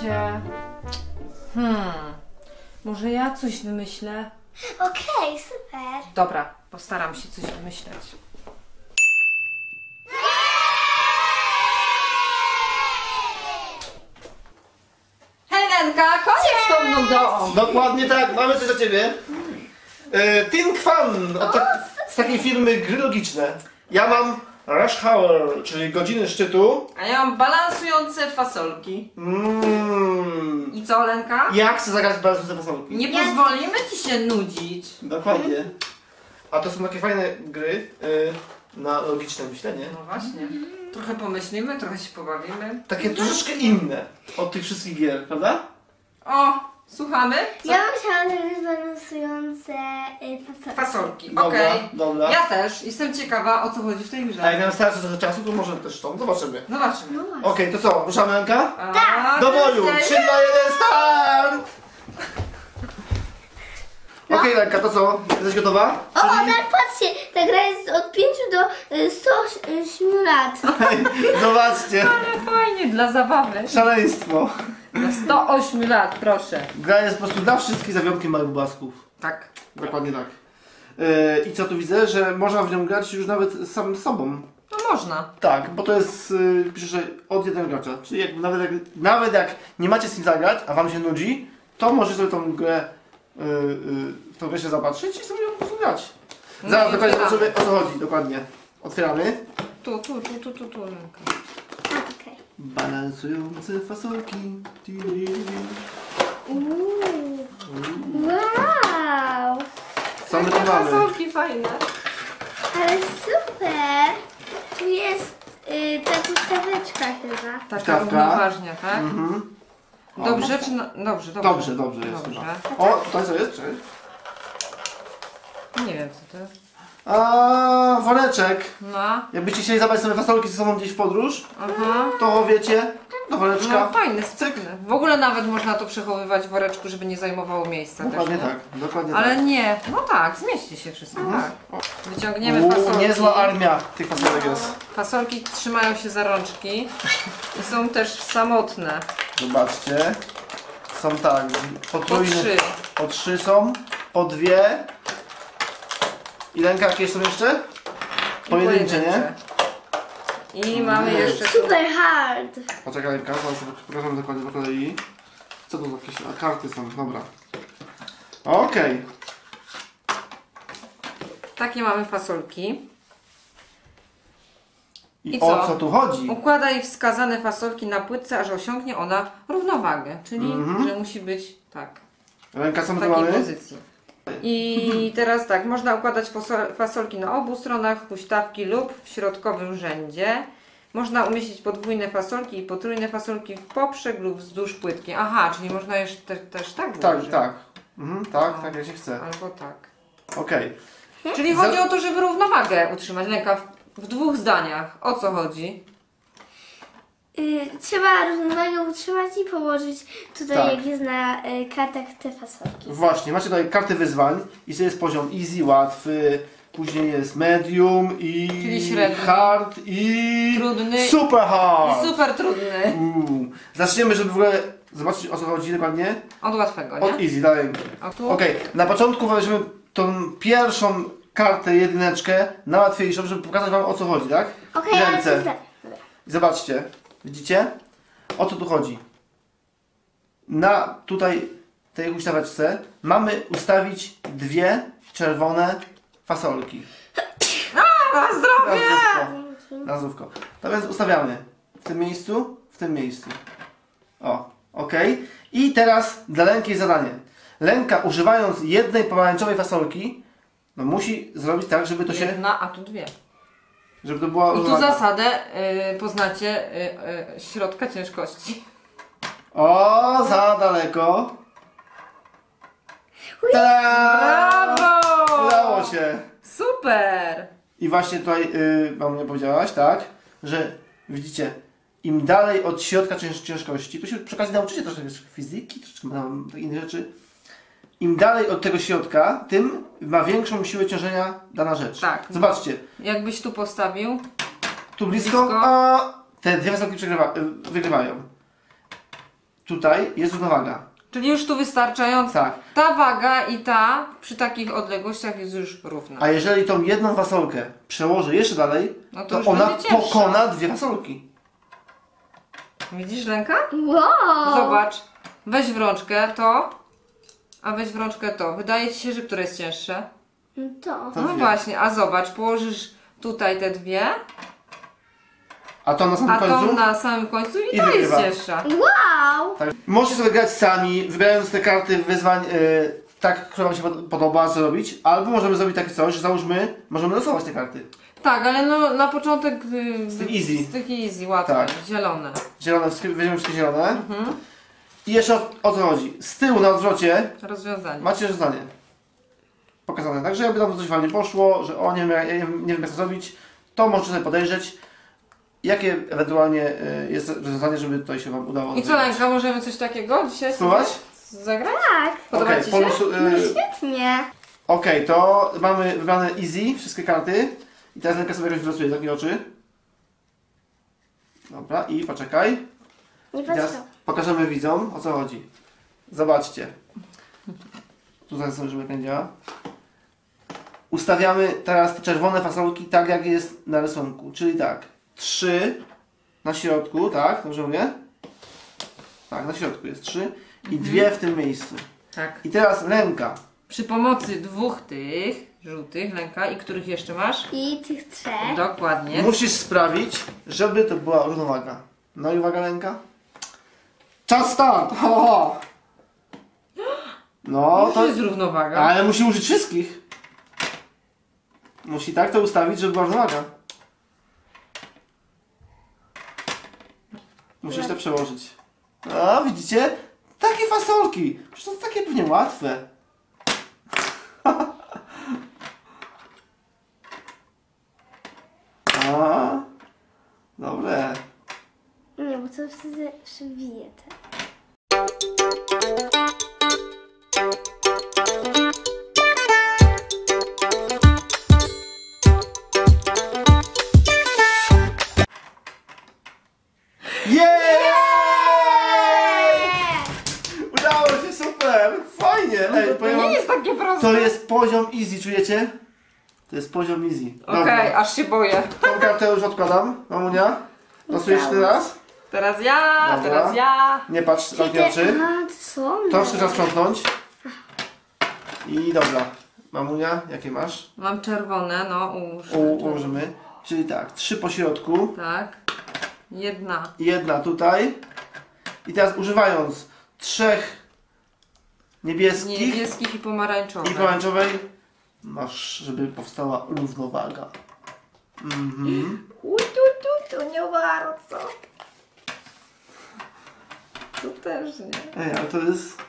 się. Hmm. Może ja coś wymyślę? Okej, super. Dobra, postaram się coś wymyśleć. Hej Lenka, koniec z tą nudą! Dokładnie tak, mamy coś dla ciebie. E, Tin Kwan, od tak, z takiej firmy Gry Logiczne. Ja mam Rush Hour, czyli godziny szczytu. A ja mam balansujące fasolki. Mmm. I co, Lenka? Ja chcę zagrać balansujące fasolki. Nie pozwolimy ci się nudzić. Dokładnie. A to są takie fajne gry y, na logiczne myślenie. No właśnie. Trochę pomyślimy, trochę się pobawimy. Takie troszeczkę inne od tych wszystkich gier, prawda? O, słuchamy? Co? Ja bym chciała zagrać balansujące y, fasolki. Fasolki, Dobra, okej. dobra. Ja też. Jestem ciekawa, o co chodzi w tej A jak grze. nam starczy trochę czasu, to może też tą. Zobaczymy. Zobaczymy. Okej, to co? Ruszamy ręka? Tak! Do boju! 3, 2, 1, start! Okej, Lenka, to co? Jesteś gotowa? O, tak patrzcie, ta gra jest od 5 do y, 108 lat. Hej, zobaczcie. Ale fajnie, dla zabawy. Szaleństwo. Dla 108 lat, proszę. Gra jest po prostu dla wszystkich za wyjątkiem małych blasków. Tak. Dokładnie tak. Yy, I co tu widzę? Że można w nią grać już nawet sam z sobą. No można. Tak, bo to jest, yy, pisze, że od jednego gracza. Czyli jak, nawet, jak, nawet jak nie macie z kim zagrać, a wam się nudzi, to możecie sobie tą grę, yy, yy, w tą grę się zapatrzyć i sobie ją po prostu grać. No Zaraz i dokładnie otwieramy. zobaczymy o co chodzi, dokładnie. Otwieramy. Tu, tu, tu, tu, tu, tu. Okej. Balansujące fasolki. Ti, ti, ti. Uuu. Wow, Co my tu mamy? Fasolki fajne. ale super. Tu jest y, ta ustaweczka chyba. Taka Stawka. równoważnia, tak? Mhm. O, Dobrze czy... No, dobrze, dobrze. Dobrze, dobrze jest Dobrze. chyba. O, tutaj co jest? Cześć. Nie wiem co to jest. A woreczek. No. Jakbyście chcieli zabrać sobie fasolki ze sobą gdzieś w podróż, Aha. to wiecie, do No woreczka. fajne, sprytne. W ogóle nawet można to przechowywać w woreczku, żeby nie zajmowało miejsca Dokładnie też, nie? tak, dokładnie Ale tak. nie, no tak, zmieści się wszystko, tak. Wyciągniemy fasolki. niezła armia tych fasolek jest. Fasolki trzymają się za rączki i są też samotne. Zobaczcie. Są tak, Po potrójne. trzy. Po trzy są, po dwie. I ręka są jeszcze? Pojedyncze, nie? I mamy jeszcze tu Super hard. Poczekaj ręka, zaraz sobie pokażemy dokładnie po kolei. Co to za jakieś a, karty są, dobra. Okej. takie mamy fasolki. I, I o co? co tu chodzi? Układaj wskazane fasolki na płytce, aż osiągnie ona równowagę, czyli Mhm. że musi być tak, Ręka co w takiej mamy? pozycji. I teraz tak, można układać fasol- fasolki na obu stronach huśtawki lub w środkowym rzędzie. Można umieścić podwójne fasolki i potrójne fasolki w poprzek lub wzdłuż płytki. Aha, czyli można jeszcze też tak Tak, tak. Mhm, tak, tak jak się chce. Albo tak. Okej. Czyli Za- chodzi o to, żeby równowagę utrzymać. Lęka w, w dwóch zdaniach. O co chodzi? Y, trzeba równowagę utrzymać i położyć tutaj, Tak. jak jest na y, kartach te fasolki. Właśnie, macie tutaj karty wyzwań i to jest poziom easy, łatwy, później jest medium i Czyli średni. hard i Trudny. super hard. I super trudny. Uuu. Zaczniemy, żeby w ogóle zobaczyć o co chodzi dokładnie. Od łatwego, nie? Od easy, dalej. Tu. Okej, na początku weźmiemy tą pierwszą kartę, jedyneczkę, na łatwiejszą, żeby pokazać wam o co chodzi, tak? Okej, I ale ręce. to tak. I zobaczcie, widzicie? O co tu chodzi? Na tutaj tej huśtaweczce mamy ustawić dwie czerwone fasolki. Na zdrowie! Nazówko. Nazówko. To więc ustawiamy w tym miejscu, w tym miejscu. O, ok. I teraz dla Lenki zadanie. Lenka używając jednej pomarańczowej fasolki, no musi zrobić tak, żeby to się, Jedna, a tu dwie. Żeby to była I tu zasadę y, poznacie y, y, środka ciężkości. O, za daleko. Brawo! Udało się. Super! I właśnie tutaj yy, mam nie powiedziałaś, tak, że widzicie, im dalej od środka cięż, ciężkości, to się przy okazji nauczycie troszkę fizyki, troszeczkę tam innych rzeczy, im dalej od tego środka, tym ma większą siłę ciążenia dana rzecz. Tak. Zobaczcie, Jakbyś tu postawił, tu blisko, Blisko. a te dwie przegrywa, y, wygrywają. Tutaj jest równowaga. czyli już tu wystarczająco. Tak. Ta waga i ta przy takich odległościach jest już równa. A jeżeli tą jedną fasolkę przełożę jeszcze dalej, No to to, ona pokona dwie fasolki. Widzisz ręka? Wow! Zobacz. Weź w rączkę to, a weź w rączkę to. Wydaje ci się, że które jest cięższe? To. To No dwie. właśnie, a zobacz, położysz tutaj te dwie, A to na samym a końcu? tą na samym końcu i, I ta jest wygrywa. cięższa. Wow! Tak. Możecie sobie grać sami, wybierając te karty wyzwań y, tak, które Wam się pod- podoba zrobić, albo możemy zrobić takie coś, że załóżmy, możemy losować te karty. Tak, ale no na początek y, Z tych easy. Z tych easy, łatwe, Tak. zielone. Zielone, wszystkie- weźmiemy wszystkie zielone. I jeszcze o, o co chodzi? Z tyłu na odwrocie Rozwiązanie. macie rozwiązanie. Pokazane. Także jakby tam coś Wam nie poszło, że o nie wiem, jak- ja nie, wiem- nie wiem jak to zrobić, to możecie sobie podejrzeć, jakie ewentualnie y, jest rozwiązanie, żeby to się Wam udało I co zrobić. Lenka, możemy coś takiego dzisiaj Spróbować? sobie zagrać? Tak. Podoba Okej, Ci się? y, No świetnie. Okej, to mamy wybrane easy, wszystkie karty. I teraz ręka sobie jakoś wylosuje takie oczy. Dobra, i poczekaj. Nie I teraz patrzę. Pokażemy widzom, o co chodzi. Zobaczcie. Tutaj sobie, żeby jak działa. Ustawiamy teraz te czerwone fasolki tak, jak jest na rysunku. Czyli tak, trzy na środku, tak? Dobrze mówię? Tak, na środku jest trzy. I dwie w tym miejscu. Tak. I teraz ręka. Przy pomocy dwóch tych żółtych, Lenka, i których jeszcze masz? I tych trzech. Dokładnie. Musisz sprawić, żeby to była równowaga. No i uwaga ręka. Czas start! Ho, ho. No To to jest równowaga. Ale musi użyć wszystkich. Musi tak to ustawić, żeby była równowaga. Musisz to przełożyć. A widzicie? Takie fasolki. Przecież to takie pewnie łatwe. A, dobre. Nie, bo to wtedy przebije te. Jej! Udało się, super! Fajnie! Ej, To powiem nie jest takie proste. to jest poziom easy, czujecie? To jest poziom easy. Okej, aż się boję. Tą kartę już odkładam, mamunia. Losujesz teraz? Teraz ja, Dobra. teraz ja. Nie patrz, zamknij oczy. A, to są. To trzeba sprzątnąć. I dobra. Mamunia, jakie masz? Mam czerwone, no ułóż. U, ułożymy. Czyli tak, trzy po środku, Tak. Jedna. jedna tutaj. I teraz używając trzech niebieskich Niebieskich i pomarańczowych. i pomarańczowej, masz, żeby powstała równowaga. Mhm. Uj, tu, tu, tu, nie bardzo. Tu też nie. Ej, ale to jest.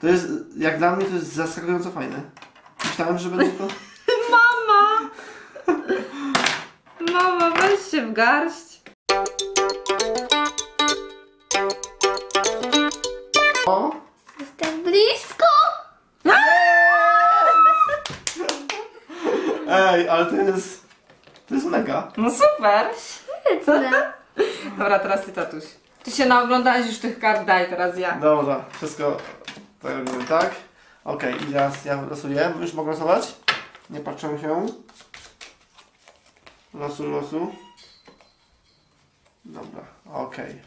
To jest. Jak dla mnie to jest zaskakująco fajne. Myślałem, że będę to. Mama! Mama, weź się w garść. O! Jest tak blisko. Ej, ale to jest. To jest mega. No super. Świetne. Dobra, teraz ty, tatuś. Ty się naoglądałeś już tych kart, daj teraz ja. Dobra, wszystko to robimy tak. Okej, i teraz ja losuję. Już mogę losować? Nie patrzę się. Losu, losu. Dobra, okej.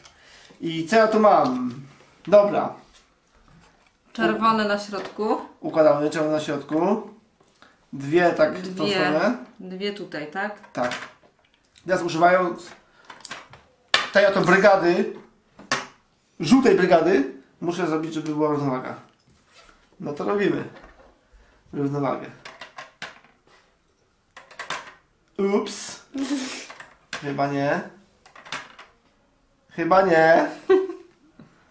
I co ja tu mam? Dobra. Czerwone na środku. Układamy czerwone na środku. Dwie tak w tą Dwie. stronę. Dwie tutaj, tak? Tak. Teraz używając tej oto brygady, żółtej brygady, muszę zrobić, żeby była równowaga. No to robimy. Równowagę. Ups. Chyba nie. Chyba nie.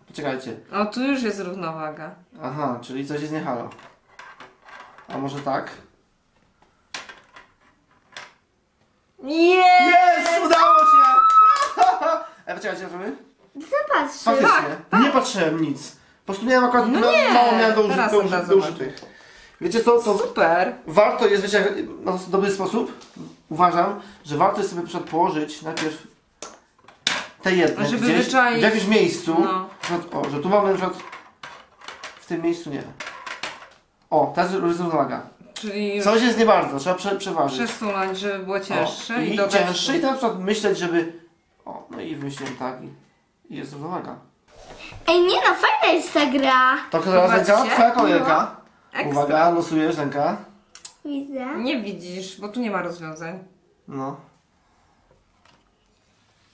Poczekajcie. O, tu już jest równowaga. Aha, czyli coś jest nie halo. A może tak? Nie! Jest! Udało się! Ej, poczekajcie, jak zrobimy? Zapatrz. Faktycznie. Nie patrzyłem nic. Po prostu miałem akurat No nie, mało miałem do, uży, teraz do, od uży, razu do użytych. Wiecie co, to Super! warto jest, wiecie, jak- w dobry sposób, uważam, że warto jest sobie na przykład położyć najpierw te jedne Żeby gdzieś, wyczaić- w jakimś miejscu. No. Na przykład, o, że tu mamy na przykład w tym miejscu nie. O, teraz jest równowaga. Czyli już Coś jest nie bardzo, trzeba prze, przeważyć. przesunąć, żeby było cięższe o, i, i dodać cięższe i na przykład myśleć, żeby... O, no i wymyśliłem tak i, i jest równowaga. Ej, nie no, fajna jest ta gra. To teraz Zobaczcie. ręka, twoja kolejka. Ekstra. Uwaga, losujesz ręka. Widzę. Nie widzisz, bo tu nie ma rozwiązań. No.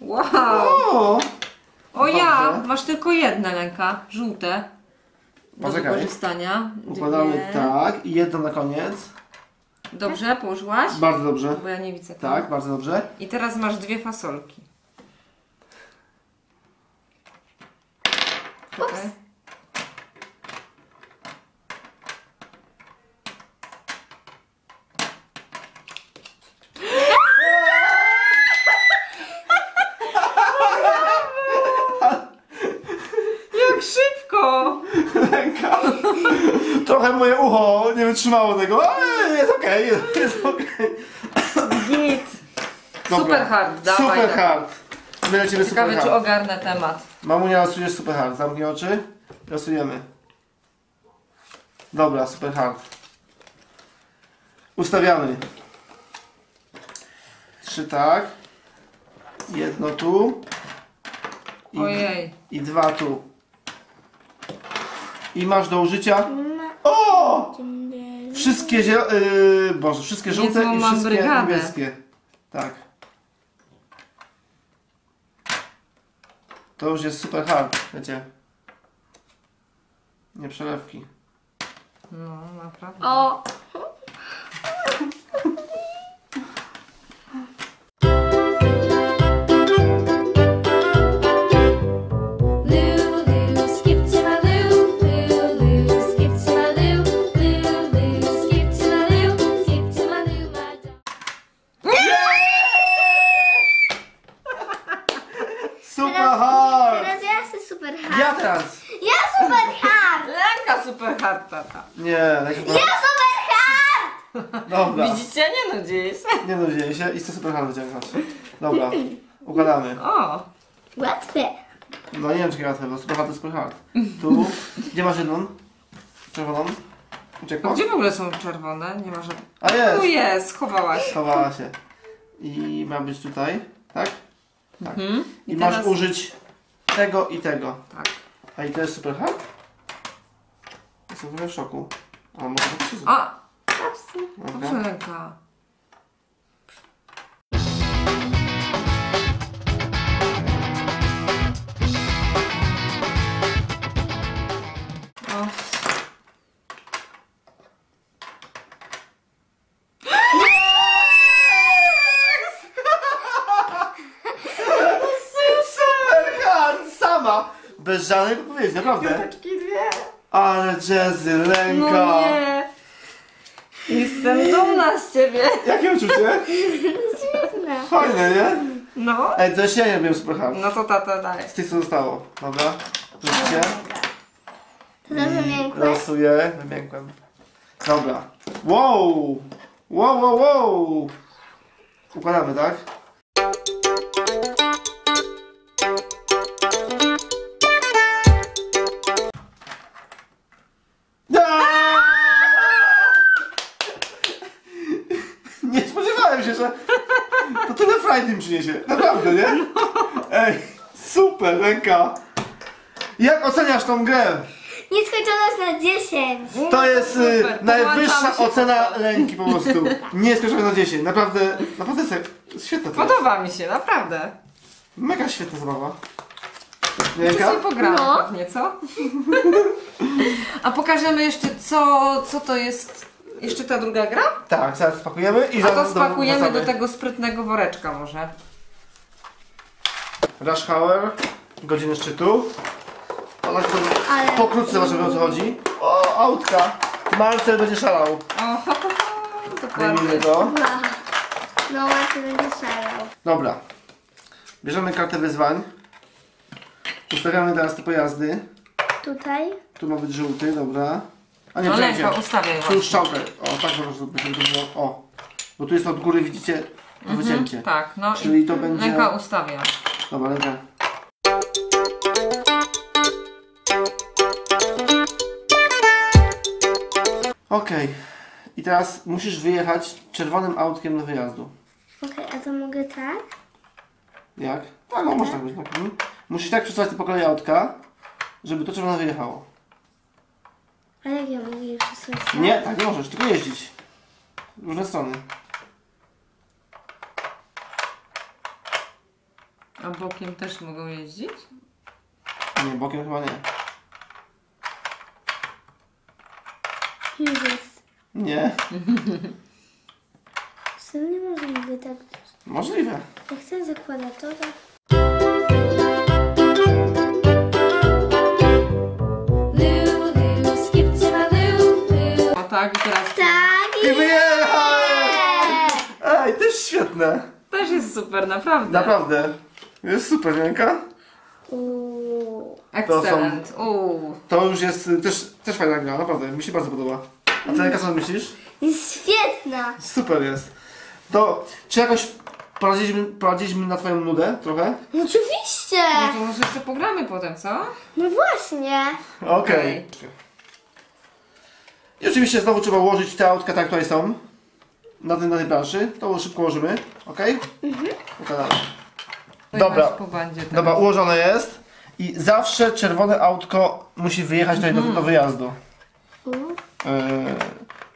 Wow! O! O ja! Dobrze. Masz tylko jedne lęka, żółte. Do Poczekaj. wykorzystania. Układamy Dwie. tak i jedno na koniec. Dobrze, położyłaś? Bardzo dobrze. Bo ja nie widzę tam. Tak, bardzo dobrze. I teraz masz dwie fasolki. Czekaj. Jak szybko! Ręka. Trochę moje ucho nie wytrzymało tego, ale jest okej, jest, okej. Git! Dobra. Super hard, dawaj. Super hard. Super Ciekawe, czy ogarnę temat. Mamunia losujesz super hard. Zamknij oczy. Losujemy. Dobra, super hard. Ustawiamy. Trzy tak. Jedno tu. I, Ojej. I dwa tu. I masz do użycia. O! Wszystkie ziel... Yy, Boże, wszystkie żółte Niezłą i mam wszystkie brygadę. niebieskie. Tak. To już jest super hard, wiecie. Nie przelewki. No, naprawdę. O, Widzicie? Nie nudzi się. Nie nudziej się i chcę super hard wyciągnąć. Dobra, układamy. O! Łatwe. No nie wiem czy łatwe, bo super hard to super hard. Tu, gdzie masz jedną? Czerwoną? A Uciekła? gdzie w ogóle są czerwone? Nie ma żadnych. A jest! Tu jest, schowałaś. Schowała się. I ma być tutaj, tak? Tak. Mhm. I, I masz teraz- użyć tego i tego. Tak. A i to jest super hard? Jestem trochę w szoku. A może to się A! Dobrze, Lęka. Bez żadnej podpowiedzi, naprawdę. Piąteczki dwie. Ale jazzy, lęka! No nie. Jestem dumna z ciebie. Jakie uczucie? Fajne, nie? No. Ej, to jeszcze ja super hard. No to tata daj. Z tych co zostało, dobra? Rzućcie. To dobrze miękłe. Losuję. Wymiękłem. Dobra. Wow! Wow, wow, wow! Układamy, tak? Super, ręka. Jak oceniasz tą grę? Nieskończoność na 10. To jest y, Super, najwyższa się ocena lęki po prostu. Nie skończona na 10. Naprawdę, naprawdę jest, jest świetna to jest. Podoba mi się, naprawdę. Mega świetna zabawa. To Jajka? sobie pogramy No. pewnie, co? A pokażemy jeszcze, co, co to jest jeszcze ta druga gra? Tak, zaraz spakujemy i A to zaraz spakujemy do tego sprytnego woreczka może. Rush Hour, godziny szczytu. Ale- pokrótce zobaczymy o co chodzi. O, autka! Marcel będzie szalał. O, to. Wow. No łatwo będzie szalał. Dobra. Bierzemy kartę wyzwań. Ustawiamy teraz te pojazdy. Tutaj. Tu ma być żółty, dobra. A nie, No lęka, ustawiaj Tu już strzałkę. O, tak po prostu będzie było. O. Bo tu jest od góry, widzicie, to wycięcie. Tak, no Czyli i to będzie... lęka ustawia. Dobra, ręka. Okej. I teraz musisz wyjechać czerwonym autkiem do wyjazdu. Okej, a to mogę tak? Jak? Tak, no można być. Tak. mhm. Musisz tak przesuwać te po kolei autka, żeby to czerwone wyjechało. A jak ja mogę je przesunąć? Nie, tak nie możesz, tylko jeździć. W różne strony. A bokiem też mogą jeździć? Nie, bokiem chyba nie. Już jest. Nie, Co nie może nigdy tak możliwe. Jak chcę zakładać to, tak? Skip to my. O tak, i teraz Tak I wyjechałem! Ej, to jest świetne. też jest super, naprawdę. Naprawdę. Jest super, Janka. Uuu. Excellent. Uuu. To już jest też, też fajna gra, naprawdę. Mi się bardzo podoba. A ty, Janka, co myślisz? Jest świetna! Super jest. To, czy jakoś poradziliśmy, poradziliśmy na twoją nudę trochę? No oczywiście! No to może jeszcze pogramy potem, co? No właśnie! Okej. I oczywiście znowu trzeba ułożyć te autka tak, tutaj są. Na, tym, na tej planszy. To szybko ułożymy. Ok? Mhm. Układamy. Dobra. Po bandzie teraz. Dobra, ułożone jest. I zawsze czerwone autko musi wyjechać tutaj do, do wyjazdu. Yy,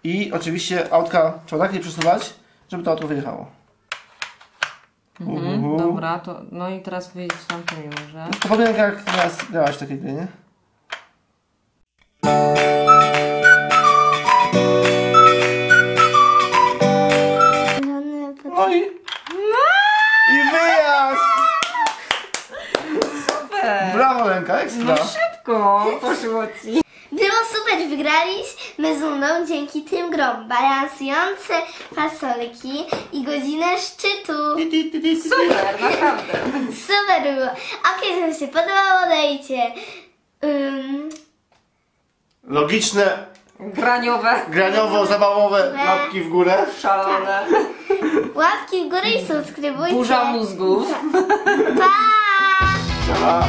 I oczywiście autka trzeba tak nie przesuwać, żeby to auto wyjechało. Mhm, Uhu. dobra, to no i teraz wyjść może. To pamiętam jak teraz grałaś w takiej gry, nie? Ekstra! No szybko poszło ci. Było super, wygraliśmy z Uną dzięki tym grom. Balansujące fasolki i godzinę szczytu. Ti, ti, ti, ti, ti. Super, naprawdę. Super było. Okej, okay, Wam się podobało, dajcie um, Logiczne, Graniowe, graniowo-zabawowe łapki w górę. szalone. łapki w górę i subskrybujcie. Burza mózgów. Pa!